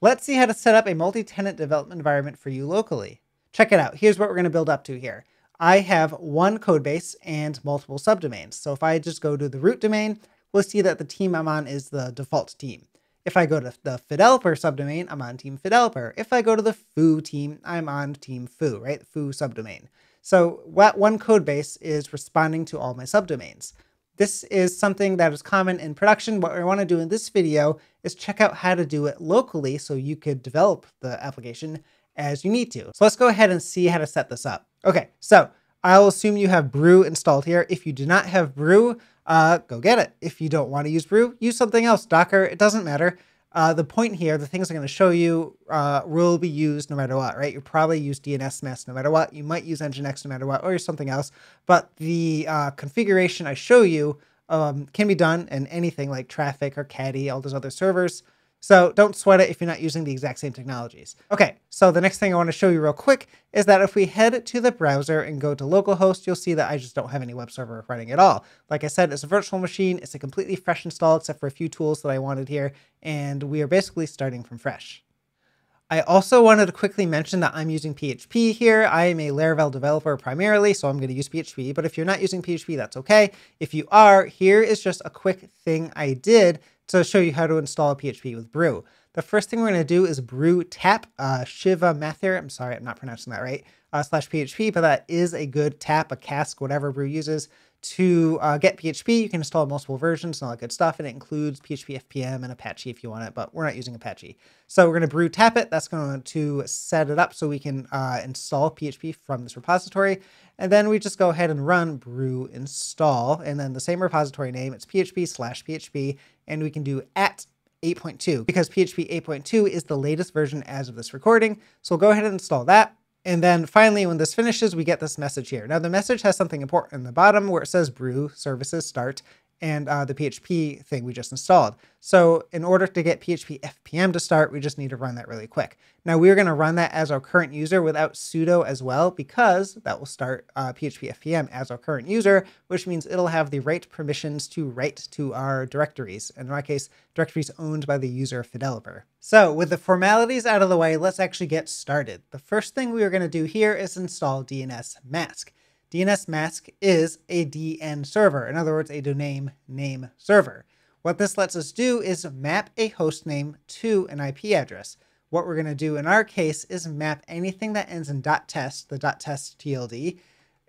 Let's see how to set up a multi-tenant development environment for you locally. Check it out. Here's what we're going to build up to here. I have one code base and multiple subdomains. So if I just go to the root domain, we'll see that the team I'm on is the default team. If I go to the Fideloper subdomain, I'm on Team Fideloper. If I go to the Foo team, I'm on Team Foo, right? Foo subdomain. So what one code base is responding to all my subdomains. This is something that is common in production. What we want to do in this video is check out how to do it locally so you could develop the application as you need to. So let's go ahead and see how to set this up. Okay, so I'll assume you have Brew installed here. If you do not have Brew, uh, go get it. If you don't want to use Brew, use something else. Docker, it doesn't matter. Uh, the point here, the things I'm going to show you uh, will be used no matter what, right? You probably use dnsmasq no matter what. You might use Nginx no matter what, or something else. But the uh, configuration I show you um, can be done in anything like Traefik or Caddy, all those other servers. So don't sweat it if you're not using the exact same technologies. Okay, so the next thing I want to show you real quick is that if we head to the browser and go to localhost, you'll see that I just don't have any web server running at all. Like I said, it's a virtual machine. It's a completely fresh install except for a few tools that I wanted here, and we are basically starting from fresh. I also wanted to quickly mention that I'm using PHP here. I am a Laravel developer primarily, so I'm going to use PHP. But if you're not using PHP, that's okay. If you are, here is just a quick thing I did to show you how to install PHP with Brew. The first thing we're going to do is brew tap uh, Shiva Mathir. I'm sorry, I'm not pronouncing that right. Uh, slash PHP, but that is a good tap, a cask, whatever Brew uses. To uh, get PHP, you can install multiple versions and all that good stuff, and it includes PHP FPM and Apache if you want it, but we're not using Apache. So we're going to brew tap it. That's going to set it up so we can uh, install PHP from this repository. And then we just go ahead and run brew install, and then the same repository name, it's PHP slash PHP, and we can do at 8.2 because PHP 8.2 is the latest version as of this recording. So we'll go ahead and install that. And then finally, when this finishes, we get this message here. Now the message has something important in the bottom where it says brew services start and uh, the PHP thing we just installed. So in order to get PHP FPM to start, we just need to run that really quick. Now we're going to run that as our current user without sudo as well, because that will start uh, PHP FPM as our current user, which means it'll have the right permissions to write to our directories. In our case, directories owned by the user Fideloper. So with the formalities out of the way, let's actually get started. The first thing we are going to do here is install DNS Mask. DNS mask is a DN server, in other words, a domain name server. What this lets us do is map a host name to an IP address. What we're going to do in our case is map anything that ends in .test, the .test TLD,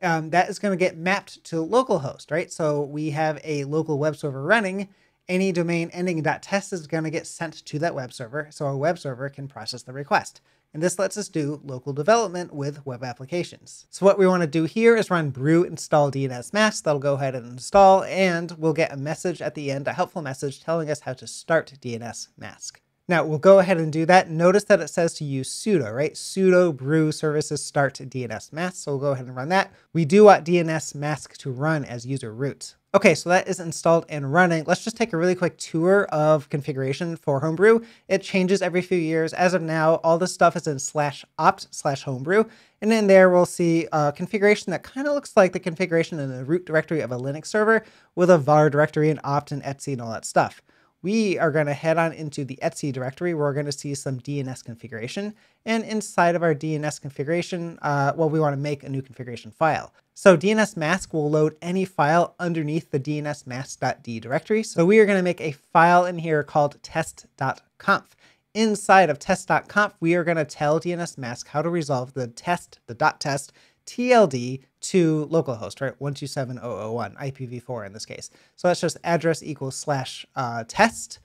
um, that is going to get mapped to localhost, right? So we have a local web server running. Any domain ending in .test is going to get sent to that web server, so our web server can process the request and this lets us do local development with web applications. So what we want to do here is run brew install dnsmasq. That'll go ahead and install, and we'll get a message at the end, a helpful message telling us how to start DNS mask. Now we'll go ahead and do that. Notice that it says to use sudo, right? sudo brew services start dnsmasq. So we'll go ahead and run that. We do want dnsmasq to run as user root. Okay, so that is installed and running. Let's just take a really quick tour of configuration for Homebrew. It changes every few years. As of now, all this stuff is in slash opt slash homebrew. And in there, we'll see a configuration that kind of looks like the configuration in the root directory of a Linux server with a var directory and opt and etc and all that stuff we are going to head on into the etc directory we're going to see some DNS configuration. And inside of our DNS configuration, uh, well, we want to make a new configuration file. So dnsmasq will load any file underneath the dnsmasq.d directory. So we are going to make a file in here called test.conf. Inside of test.conf, we are going to tell dnsmasq how to resolve the test, the dot .test TLD to localhost, right? 127.0.0.1, IPv4 in this case. So that's just address equals slash uh, test.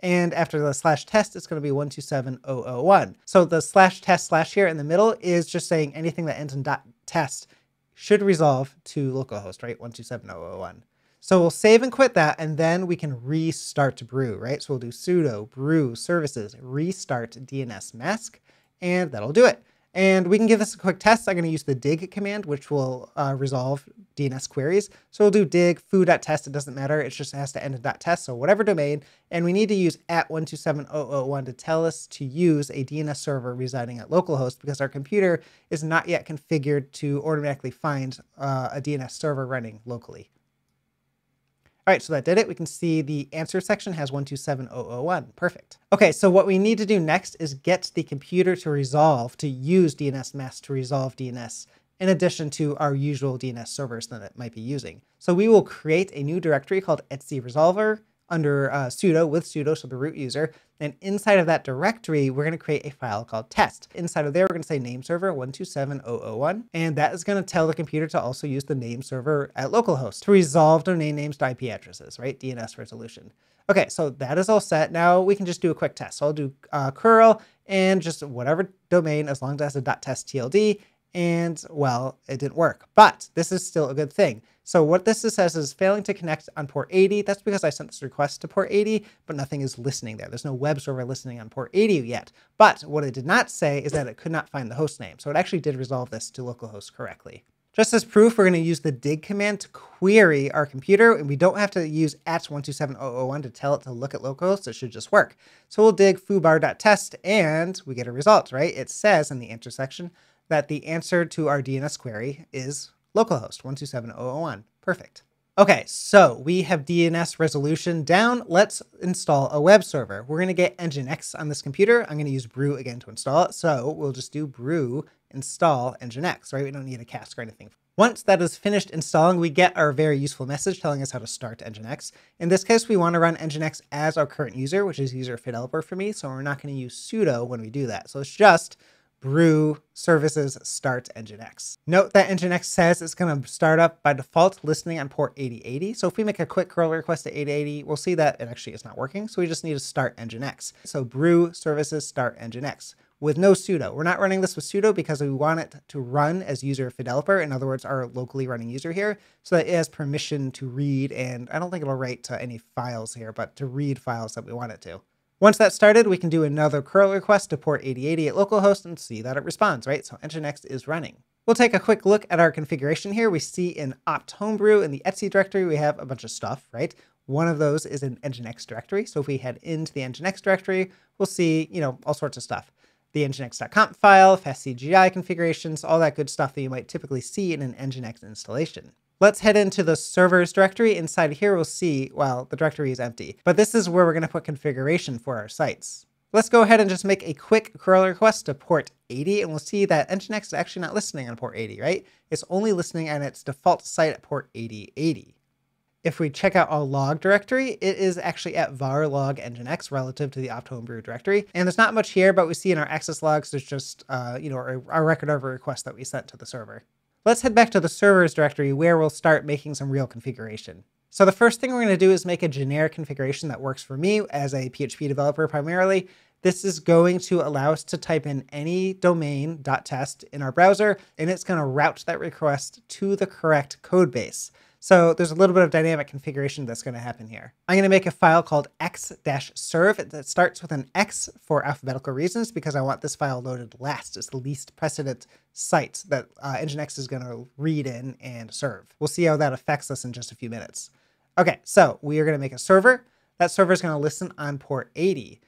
And after the slash test, it's going to be 127.0.0.1. So the slash test slash here in the middle is just saying anything that ends in dot test should resolve to localhost, right? 127.0.0.1. So we'll save and quit that, and then we can restart to brew, right? So we'll do sudo brew services restart dnsmasq, and that'll do it. And we can give this a quick test. I'm going to use the dig command, which will uh, resolve DNS queries. So we'll do dig foo.test. It doesn't matter. It just has to end in .test. So whatever domain. And we need to use at 127.0.0.1 to tell us to use a DNS server residing at localhost because our computer is not yet configured to automatically find uh, a DNS server running locally. All right, so that did it. We can see the answer section has 127001. Perfect. Okay, so what we need to do next is get the computer to resolve, to use dnsmasq to resolve DNS in addition to our usual DNS servers that it might be using. So we will create a new directory called etc resolver under uh, sudo with sudo, so the root user. And inside of that directory, we're going to create a file called test. Inside of there, we're going to say name server 127001. And that is going to tell the computer to also use the name server at localhost to resolve domain names to IP addresses, right? DNS resolution. Okay, so that is all set. Now we can just do a quick test. So I'll do uh, curl and just whatever domain, as long as it has a .test TLD, and well, it didn't work. But this is still a good thing. So what this says is failing to connect on port 80. That's because I sent this request to port 80, but nothing is listening there. There's no web server listening on port 80 yet. But what it did not say is that it could not find the host name. So it actually did resolve this to localhost correctly. Just as proof, we're going to use the dig command to query our computer, and we don't have to use at 127001 to tell it to look at localhost. It should just work. So we'll dig foobar.test, and we get a result, right? It says in the intersection that the answer to our DNS query is localhost 127.0.0.1. Perfect. Okay, so we have DNS resolution down. Let's install a web server. We're going to get Nginx on this computer. I'm going to use brew again to install it. So we'll just do brew install Nginx, right? We don't need a cask or anything. Once that is finished installing, we get our very useful message telling us how to start Nginx. In this case, we want to run Nginx as our current user, which is user Fideloper for me. So we're not going to use sudo when we do that. So it's just brew services start nginx. Note that nginx says it's going to start up by default listening on port 8080. So if we make a quick curl request to 8080, we'll see that it actually is not working. So we just need to start nginx. So brew services start nginx with no sudo. We're not running this with sudo because we want it to run as user Fideloper. In other words, our locally running user here, so that it has permission to read, and I don't think it'll write to any files here, but to read files that we want it to. Once that's started, we can do another curl request to port 8080 at localhost and see that it responds, right? So Nginx is running. We'll take a quick look at our configuration here. We see in opt homebrew in the etc directory, we have a bunch of stuff, right? One of those is an Nginx directory. So if we head into the Nginx directory, we'll see, you know, all sorts of stuff. The nginx.conf file, fastcgi configurations, all that good stuff that you might typically see in an Nginx installation. Let's head into the servers directory. Inside here, we'll see, well, the directory is empty, but this is where we're going to put configuration for our sites. Let's go ahead and just make a quick curl request to port 80, and we'll see that Nginx is actually not listening on port 80, right? It's only listening on its default site at port 8080. If we check out our log directory, it is actually at var log nginx relative to the opt homebrew directory. And there's not much here, but we see in our access logs, there's just, uh, you know, our, record of a request that we sent to the server. Let's head back to the servers directory where we'll start making some real configuration. So the first thing we're going to do is make a generic configuration that works for me as a PHP developer primarily. This is going to allow us to type in any domain.test in our browser, and it's going to route that request to the correct code base. So there's a little bit of dynamic configuration that's going to happen here. I'm going to make a file called x-serve that starts with an x for alphabetical reasons because I want this file loaded last. It's the least precedent site that uh, Nginx is going to read in and serve. We'll see how that affects us in just a few minutes. Okay, so we are going to make a server. That server is going to listen on port 80.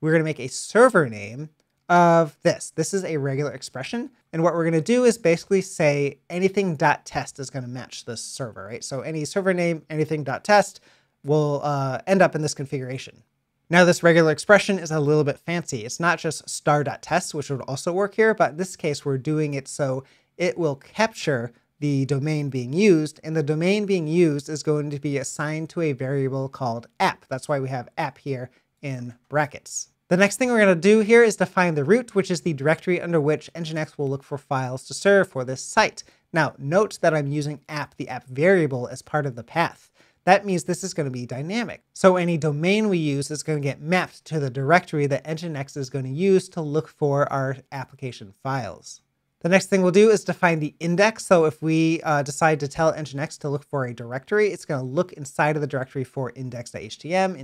We're going to make a server name of this. This is a regular expression. And what we're going to do is basically say anything.test is going to match this server, right? So any server name, anything.test will uh, end up in this configuration. Now this regular expression is a little bit fancy. It's not just star.test, which would also work here, but in this case, we're doing it so it will capture the domain being used, and the domain being used is going to be assigned to a variable called app. That's why we have app here in brackets. The next thing we're going to do here is define the root, which is the directory under which Nginx will look for files to serve for this site. Now, note that I'm using app, the app variable, as part of the path. That means this is going to be dynamic. So any domain we use is going to get mapped to the directory that Nginx is going to use to look for our application files. The next thing we'll do is define the index. So if we uh, decide to tell Nginx to look for a directory, it's going to look inside of the directory for index.htm,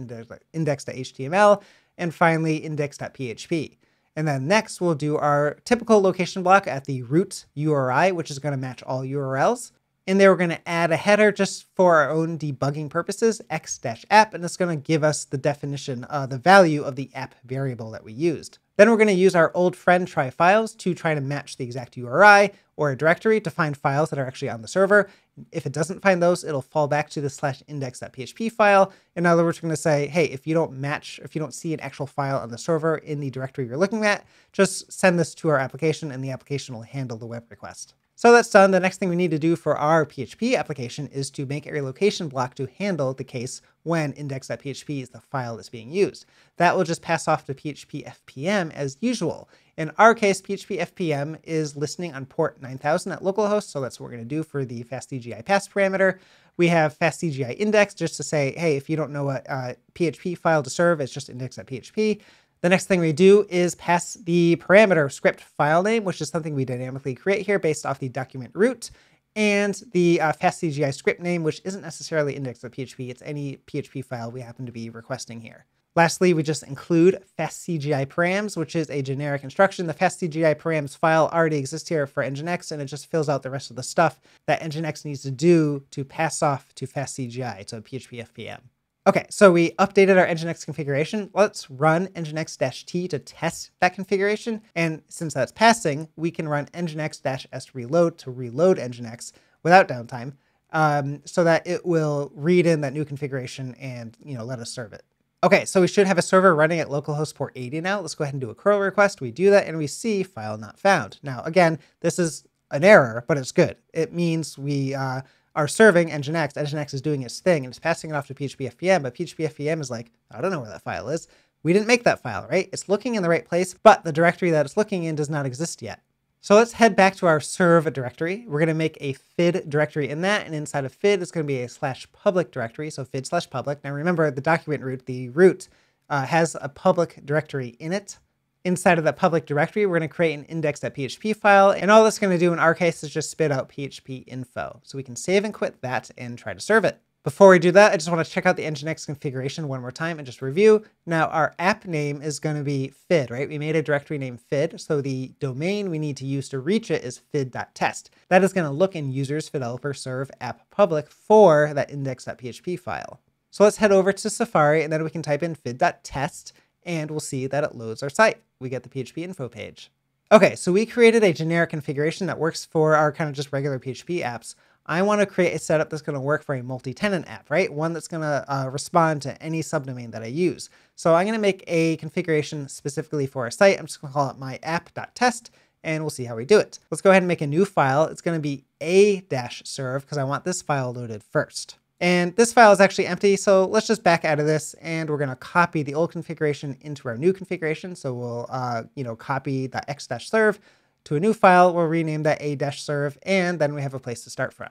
index.html, and finally index.php. And then next we'll do our typical location block at the root URI, which is going to match all URLs. And then we're going to add a header just for our own debugging purposes, x-app, and it's going to give us the definition, uh, the value of the app variable that we used. Then we're going to use our old friend try files to try to match the exact URI or a directory to find files that are actually on the server. If it doesn't find those, it'll fall back to the slash index.php file. In other words, we're going to say, hey, if you don't match, if you don't see an actual file on the server in the directory you're looking at, just send this to our application and the application will handle the web request. So that's done. The next thing we need to do for our PHP application is to make a relocation block to handle the case when index.php is the file that's being used. That will just pass off to PHP FPM as usual. In our case, PHP FPM is listening on port 9000 at localhost, so that's what we're going to do for the fastCGI pass parameter. We have fastCGI index just to say, hey, if you don't know what uh, PHP file to serve, it's just index.php. The next thing we do is pass the parameter script file name, which is something we dynamically create here based off the document root, and the uh, fastCGI script name, which isn't necessarily index.php. It's any PHP file we happen to be requesting here. Lastly, we just include fastCGI params, which is a generic instruction. The fastCGI params file already exists here for Nginx, and it just fills out the rest of the stuff that Nginx needs to do to pass off to fastCGI, to PHP FPM. Okay, so we updated our Nginx configuration. Let's run nginx-t to test that configuration. And since that's passing, we can run nginx-s reload to reload nginx without downtime um, so that it will read in that new configuration and you know let us serve it. Okay, so we should have a server running at localhost port 80 now. Let's go ahead and do a curl request. We do that and we see file not found. Now, again, this is an error, but it's good. It means we uh, are serving Nginx. Nginx is doing its thing and it's passing it off to PHP FPM, but PHP FPM is like, I don't know where that file is. We didn't make that file, right? It's looking in the right place, but the directory that it's looking in does not exist yet. So let's head back to our serve directory. We're going to make a fid directory in that, and inside of fid it's going to be a slash public directory, so fid slash public. Now remember, the document root, the root, uh, has a public directory in it. Inside of that public directory, we're going to create an index.php file. And all that's going to do in our case is just spit out PHP info. So we can save and quit that and try to serve it. Before we do that, I just want to check out the Nginx configuration one more time and just review. Now our app name is going to be fid, right? We made a directory named fid. So the domain we need to use to reach it is fid.test. That is going to look in users Fideloper serve app public for that index.php file. So let's head over to Safari and then we can type in fid.test and we'll see that it loads our site. We get the PHP info page. Okay, so we created a generic configuration that works for our kind of just regular PHP apps. I want to create a setup that's going to work for a multi-tenant app, right? One that's going to uh, respond to any subdomain that I use. So I'm going to make a configuration specifically for our site. I'm just going to call it my app.test and we'll see how we do it. Let's go ahead and make a new file. It's going to be a-serve because I want this file loaded first. And this file is actually empty, so let's just back out of this and we're going to copy the old configuration into our new configuration. So we'll, uh, you know, copy the x-serve to a new file. We'll rename that a-serve, and then we have a place to start from.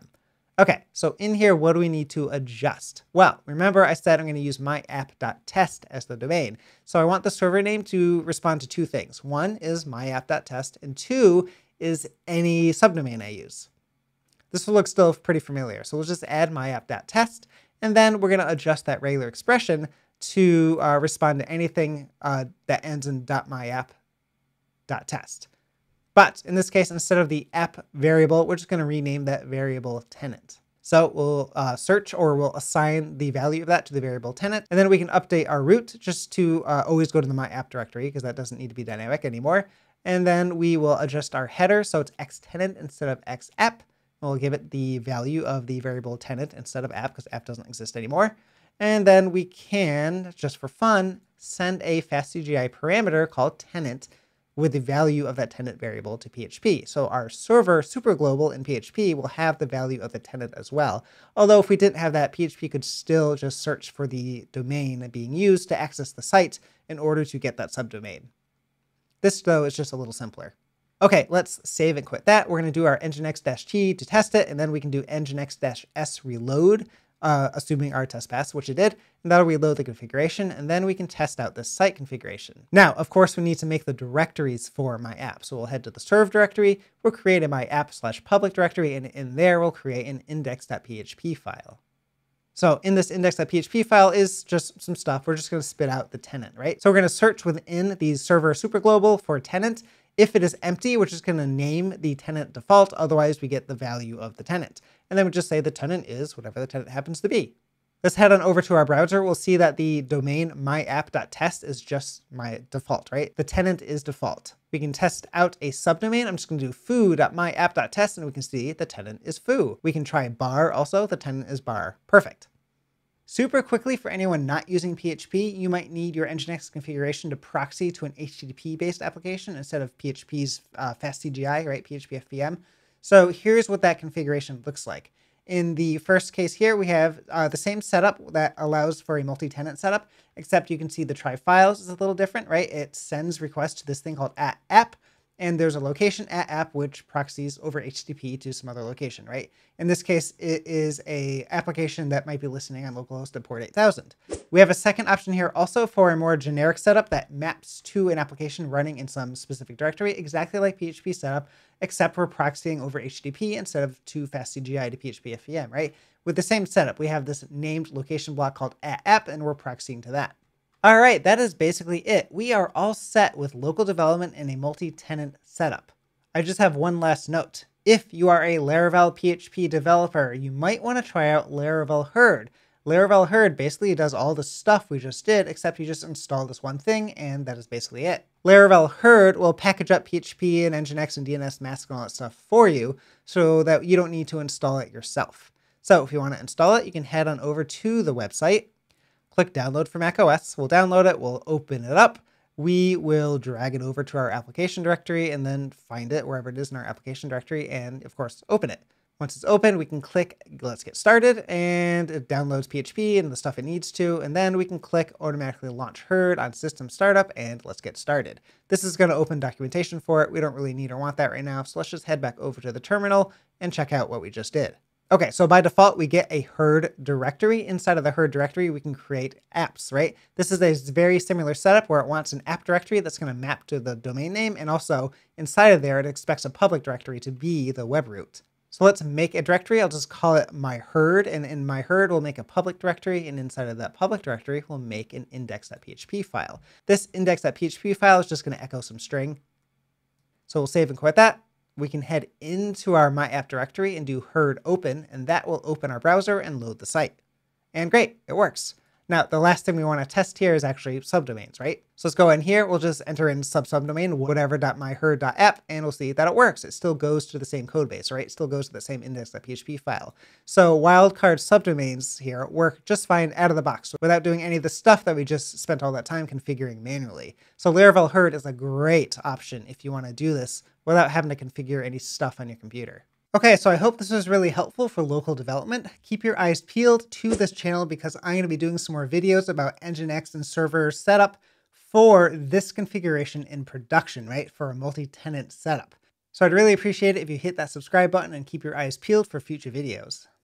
Okay, so in here, what do we need to adjust? Well, remember I said I'm going to use my app.test as the domain. So I want the server name to respond to two things. One is my app.test, and two is any subdomain I use. This will look still pretty familiar. So we'll just add myapp.test, and then we're going to adjust that regular expression to uh, respond to anything uh, that ends in .myapp.test. But in this case, instead of the app variable, we're just going to rename that variable tenant. So we'll uh, search or we'll assign the value of that to the variable tenant. And then we can update our root just to uh, always go to the my app directory because that doesn't need to be dynamic anymore. And then we will adjust our header so it's x tenant instead of x app. We'll give it the value of the variable tenant instead of app because app doesn't exist anymore. And then we can, just for fun, send a fastCGI parameter called tenant with the value of that tenant variable to PHP. So our server superglobal in PHP will have the value of the tenant as well. Although if we didn't have that, PHP could still just search for the domain being used to access the site in order to get that subdomain. This though is just a little simpler. Okay, let's save and quit that. We're going to do our nginx-t to test it, and then we can do nginx-s reload, uh, assuming our test passed, which it did, and that'll reload the configuration, and then we can test out this site configuration. Now, of course, we need to make the directories for my app. So we'll head to the serve directory, we'll create a my app slash public directory, and in there we'll create an index.php file. So in this index.php file is just some stuff. We're just going to spit out the tenant, right? So we're going to search within the server superglobal for tenant, if it is empty, we're just going to name the tenant default. Otherwise, we get the value of the tenant. And then we just say the tenant is whatever the tenant happens to be. Let's head on over to our browser. We'll see that the domain myapp.test is just my default, right? The tenant is default. We can test out a subdomain. I'm just going to do foo.myapp.test and we can see the tenant is foo. We can try bar also. The tenant is bar. Perfect. Super quickly, for anyone not using PHP, you might need your Nginx configuration to proxy to an HTTP-based application instead of PHP's uh, FastCGI, right, PHP FPM. So here's what that configuration looks like. In the first case here, we have uh, the same setup that allows for a multi-tenant setup, except you can see the try files is a little different, right? It sends requests to this thing called app, and there's a location at app which proxies over HTTP to some other location, right? In this case, it is a application that might be listening on localhost at port 8000. We have a second option here also for a more generic setup that maps to an application running in some specific directory, exactly like PHP setup, except we're proxying over HTTP instead of to fastCGI to PHP FPM, right? With the same setup, we have this named location block called at app, and we're proxying to that. All right, that is basically it. We are all set with local development and a multi-tenant setup. I just have one last note. If you are a Laravel PHP developer, you might want to try out Laravel Herd. Laravel Herd basically does all the stuff we just did, except you just install this one thing, and that is basically it. Laravel Herd will package up PHP and Nginx and dnsmasq and all that stuff for you, so that you don't need to install it yourself. So if you want to install it, you can head on over to the website, click download for macOS. We'll download it, we'll open it up, we will drag it over to our application directory and then find it wherever it is in our application directory and of course open it. Once it's open, we can click let's get started and it downloads PHP and the stuff it needs to. And then we can click automatically launch herd on system startup and let's get started. This is going to open documentation for it. We don't really need or want that right now. So let's just head back over to the terminal and check out what we just did. Okay, so by default, we get a herd directory. Inside of the herd directory, we can create apps, right? This is a very similar setup where it wants an app directory that's going to map to the domain name. And also inside of there, it expects a public directory to be the web root. So let's make a directory. I'll just call it my herd. And in my herd, we'll make a public directory. And inside of that public directory, we'll make an index.php file. This index.php file is just going to echo some string. So we'll save and quit that. We can head into our my app directory and do herd open, and that will open our browser and load the site. And great, it works. Now, the last thing we want to test here is actually subdomains, right? So let's go in here. We'll just enter in sub whatever.myherd.app, and we'll see that it works. It still goes to the same code base, right? It still goes to the same index.php file. So wildcard subdomains here work just fine out of the box without doing any of the stuff that we just spent all that time configuring manually. So Laravel Herd is a great option if you want to do this without having to configure any stuff on your computer. Okay, so I hope this was really helpful for local development. Keep your eyes peeled to this channel because I'm going to be doing some more videos about Nginx and server setup for this configuration in production, right? For a multi-tenant setup. So I'd really appreciate it if you hit that subscribe button and keep your eyes peeled for future videos.